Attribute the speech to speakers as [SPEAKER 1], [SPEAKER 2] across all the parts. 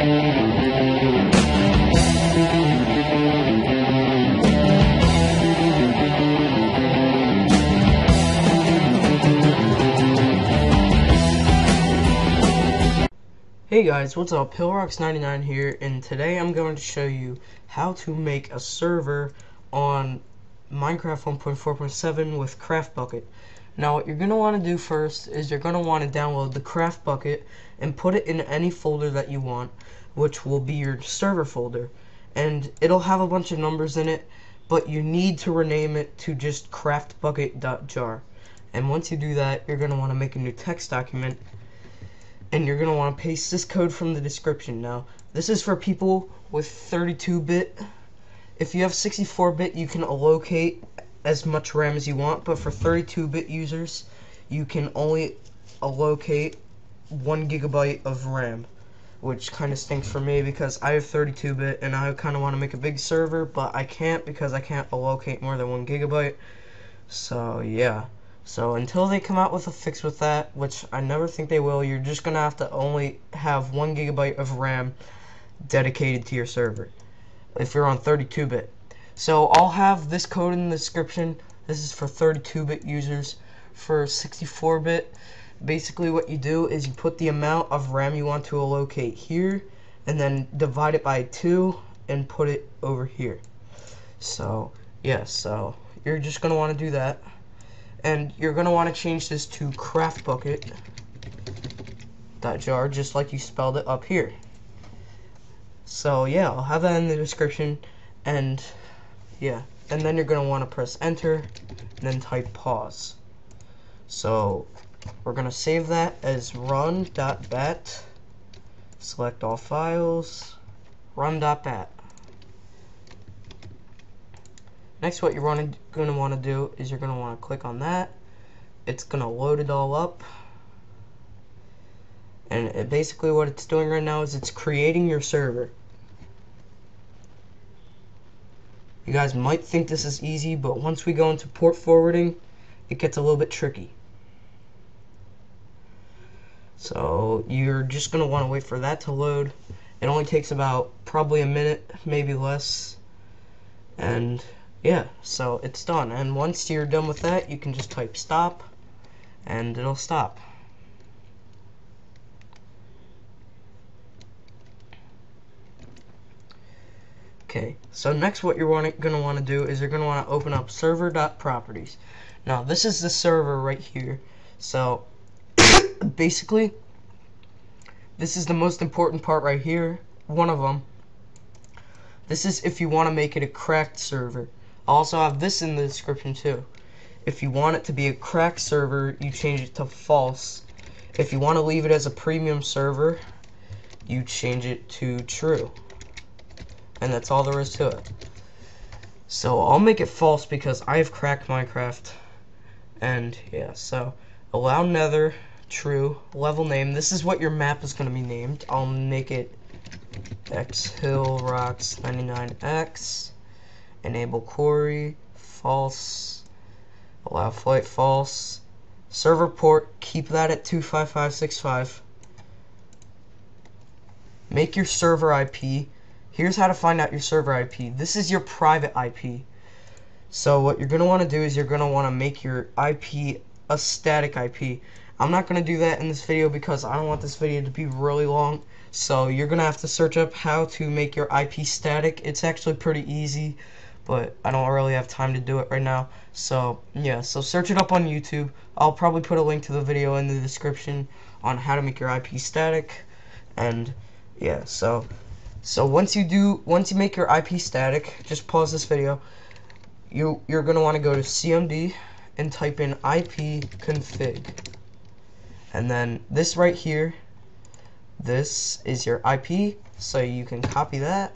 [SPEAKER 1] Hey guys, what's up? Hillrocks99 here, and today I'm going to show you how to make a server on Minecraft 1.4.7 with CraftBukkit. Now, what you're going to want to do first is you're going to want to download the CraftBukkit and put it in any folder that you want, which will be your server folder. And it'll have a bunch of numbers in it, but you need to rename it to just craftbukkit.jar. And once you do that, you're going to want to make a new text document and you're going to want to paste this code from the description. Now, this is for people with 32-bit. If you have 64-bit, you can allocate as much RAM as you want, but for 32-bit users, you can only allocate 1 gigabyte of RAM, which kind of stinks for me because I have 32-bit and I kind of want to make a big server, but I can't because I can't allocate more than 1 gigabyte. So, yeah. So until they come out with a fix with that, which I never think they will, you're just going to have to only have 1 gigabyte of RAM dedicated to your server if you're on 32-bit. So I'll have this code in the description. This is for 32-bit users. For 64-bit, basically what you do is you put the amount of RAM you want to allocate here and then divide it by 2 and put it over here. So, yeah, so you're just going to want to do that and you're going to want to change this to craftbukkit.jar just like you spelled it up here. So yeah, I'll have that in the description and yeah, and then you're going to want to press enter and then type pause. So we're going to save that as run.bat, select all files, run.bat. Next, what you're going to want to do is you're going to want to click on that. It's going to load it all up. And it, basically what it's doing right now is it's creating your server. You guys might think this is easy, but once we go into port forwarding, it gets a little bit tricky. So you're just going to want to wait for that to load. It only takes about probably a minute, maybe less. And yeah, so it's done. And once you're done with that, you can just type stop, and it'll stop. Okay, so next what you're going to want to do is you're going to want to open up server.properties. Now, this is the server right here. So, basically, this is the most important part right here. One of them. This is if you want to make it a cracked server. I also have this in the description too. If you want it to be a cracked server, you change it to false. If you want to leave it as a premium server, you change it to true. And that's all there is to it. So I'll make it false because I have cracked Minecraft. And yeah, so allow nether, true, level name. This is what your map is going to be named. I'll make it X Hill Rocks 99X enable query, false, allow flight false, server port, keep that at 25565. Make your server IP. Here's how to find out your server IP. This is your private IP. So what you're going to want to do is you're going to want to make your IP a static IP. I'm not going to do that in this video because I don't want this video to be really long. So you're going to have to search up how to make your IP static. It's actually pretty easy but I don't really have time to do it right now. So, yeah, so search it up on YouTube. I'll probably put a link to the video in the description on how to make your IP static. And, yeah, so, so once you do, once you make your IP static, just pause this video. You, you're going to want to go to CMD and type in IP config. And then this right here, this is your IP, so you can copy that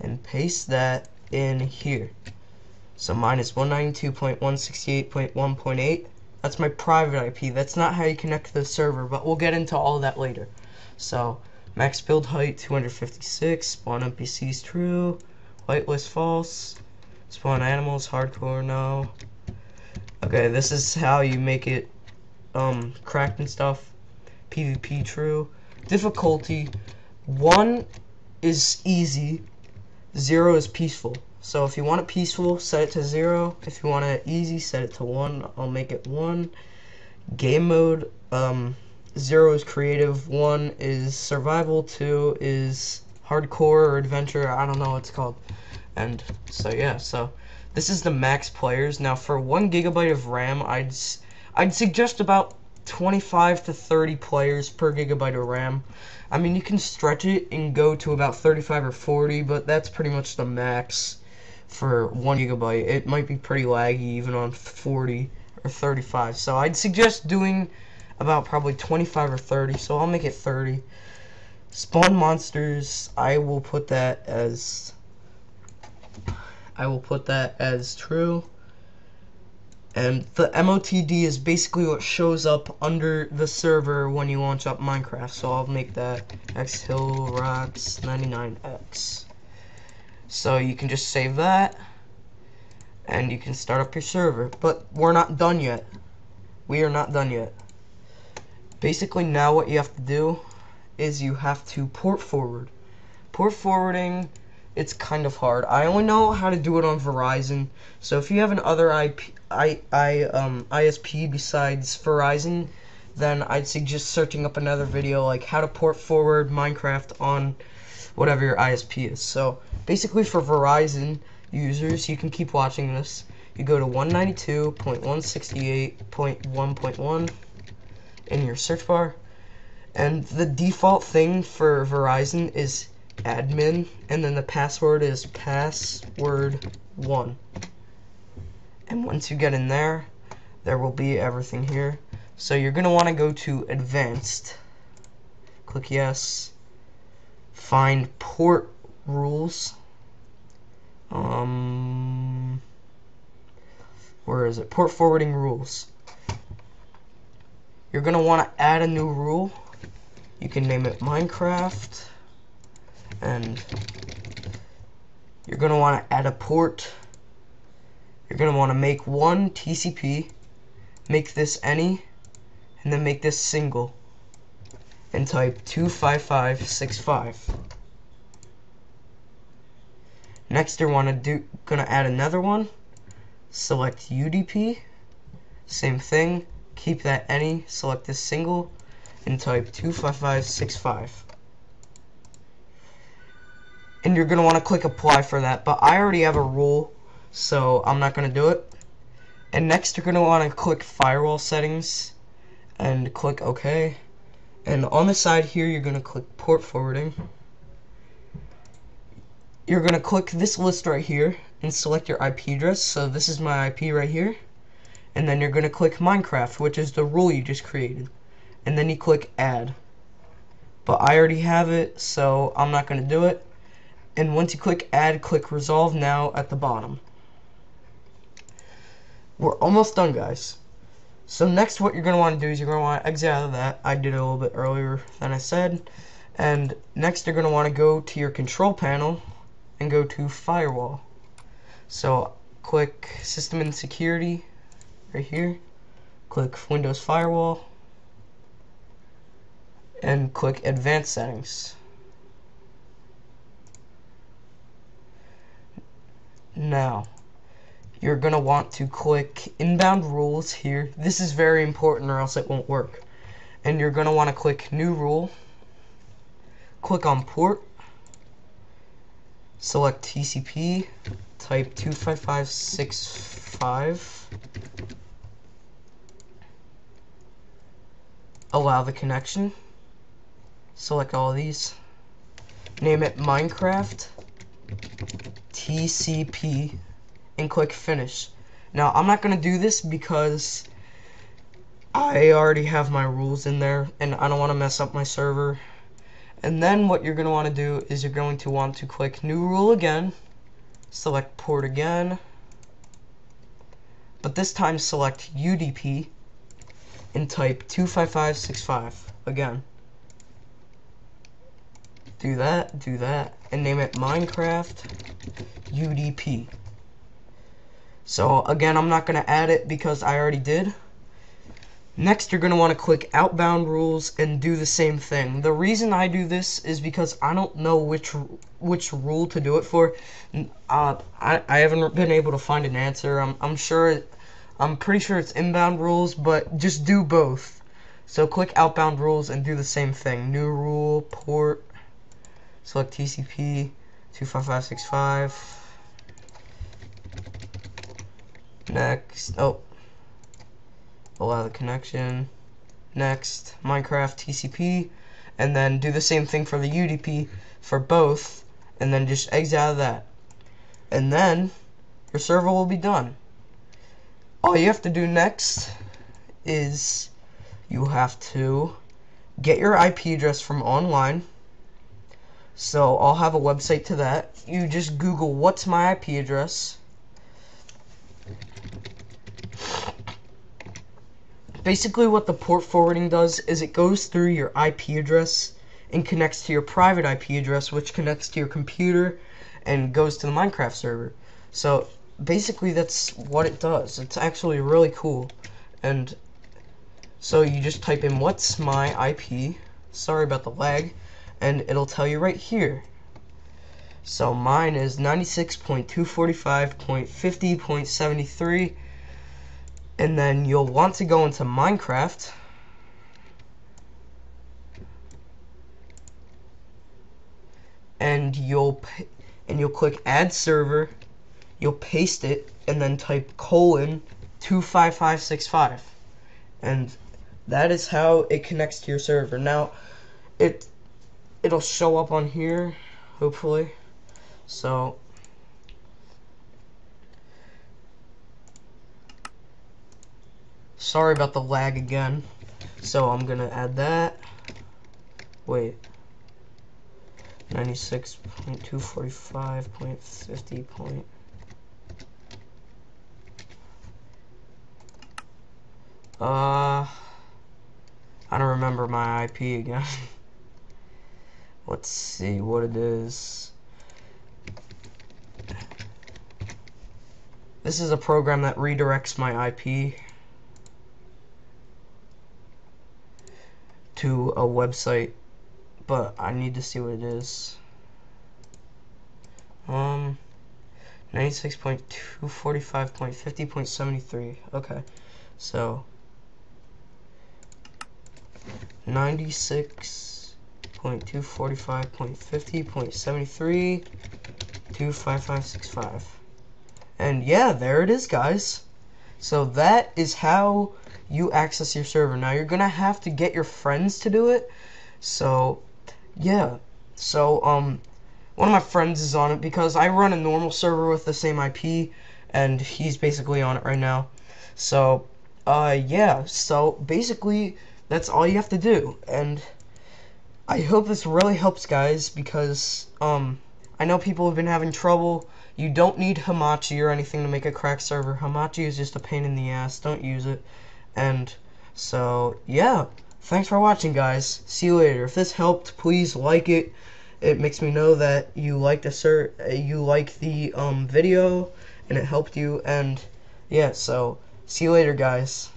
[SPEAKER 1] and paste that in here. So mine is 192.168.1.8. That's my private IP. That's not how you connect to the server, but we'll get into all that later. So max build height 256, spawn NPCs true, whitelist false, spawn animals hardcore no. Okay, this is how you make it um cracked and stuff. PvP true. Difficulty 1 is easy, 0 is peaceful. So if you want it peaceful, set it to 0. If you want it easy, set it to 1. I'll make it 1. Game mode, um, 0 is creative, 1 is survival, 2 is hardcore or adventure, I don't know what it's called. And so yeah, so this is the max players. Now for 1 gigabyte of RAM, I'd I'd suggest about 25 to 30 players per gigabyte of RAM. I mean, you can stretch it and go to about 35 or 40, but that's pretty much the max for 1 gigabyte. It might be pretty laggy even on 40 or 35. So I'd suggest doing about probably 25 or 30. So I'll make it 30. Spawn monsters, I will put that as I will put that as true. And the MOTD is basically what shows up under the server when you launch up Minecraft. So I'll make that xhillrocks99x. So you can just save that and you can start up your server. But we're not done yet. We are not done yet. Basically now what you have to do is you have to port forward. Port forwarding, it's kind of hard. I only know how to do it on Verizon. So if you have an other IP, I, I, um, ISP besides Verizon, then I'd suggest searching up another video like how to port forward Minecraft on whatever your ISP is. So basically for Verizon users, you can keep watching this. You go to 192.168.1.1 in your search bar, and the default thing for Verizon is admin, and then the password is password1. And once you get in there, there will be everything here. So you're going to want to go to advanced, click yes, find port rules. Um, where is it? Port forwarding rules. You're going to want to add a new rule. You can name it Minecraft. And you're going to want to add a port. You're going to want to make one TCP. Make this any. And then make this single and type 25565. Next, you're want to do gonna add another one. Select UDP. Same thing. Keep that any. Select this single and type 25565. And you're gonna want to click apply for that. But I already have a rule, so I'm not gonna do it. And next, you're gonna want to click firewall settings and click OK. And on the side here, you're going to click port forwarding. You're going to click this list right here and select your IP address. So this is my IP right here. And then you're going to click Minecraft, which is the rule you just created. And then you click add. But I already have it, so I'm not going to do it. And once you click add, click resolve now at the bottom. We're almost done, guys. So next what you're going to want to do is you're going to want to exit out of that. I did it a little bit earlier than I said. And next you're going to want to go to your control panel and go to firewall. So click system and security right here. Click Windows Firewall. And click advanced settings. Now, you're going to want to click inbound rules here. This is very important or else it won't work. And you're going to want to click new rule. Click on port. Select TCP. Type 25565. Allow the connection. Select all these. Name it Minecraft TCP and click finish. Now I'm not going to do this because I already have my rules in there and I don't want to mess up my server. And then what you're going to want to do is you're going to want to click new rule again, select port again, but this time select UDP and type 25565 again. Do that, do that, and name it Minecraft UDP. So again, I'm not going to add it because I already did. Next, you're going to want to click outbound rules and do the same thing. The reason I do this is because I don't know which which rule to do it for. Uh, I, I haven't been able to find an answer. I'm, I'm sure, I'm pretty sure it's inbound rules, but just do both. So click outbound rules and do the same thing. New rule, port, select TCP, 25565. Next, oh, allow the connection, next, Minecraft TCP, and then do the same thing for the UDP for both, and then just exit out of that. And then, your server will be done. All you have to do next is you have to get your IP address from online. So I'll have a website to that. You just Google what's my IP address Basically what the port forwarding does is it goes through your IP address and connects to your private IP address which connects to your computer and goes to the Minecraft server. So basically that's what it does. It's actually really cool. And so you just type in what's my IP, sorry about the lag, and it'll tell you right here. So mine is 96.245.50.73 and then you'll want to go into Minecraft. And you'll and you'll click add server. You'll paste it and then type colon 25565 and that is how it connects to your server. Now it it'll show up on here hopefully. So Sorry about the lag again. So I'm gonna add that. Wait. 96.245.50 point. Uh, I don't remember my IP again. Let's see what it is. This is a program that redirects my IP. To a website, but I need to see what it is. Um, 96.245.50.73. Okay, so 96.245.50.73 25565. And yeah, there it is, guys. So that is how you access your server. Now you're gonna have to get your friends to do it. So yeah. So um one of my friends is on it because I run a normal server with the same IP and he's basically on it right now. So uh yeah, so basically that's all you have to do and I hope this really helps guys because um I know people have been having trouble. You don't need Hamachi or anything to make a crack server. Hamachi is just a pain in the ass. Don't use it. And so, yeah. Thanks for watching, guys. See you later. If this helped, please like it. It makes me know that you liked a cert, you like the um, video, and it helped you. And yeah, so see you later, guys.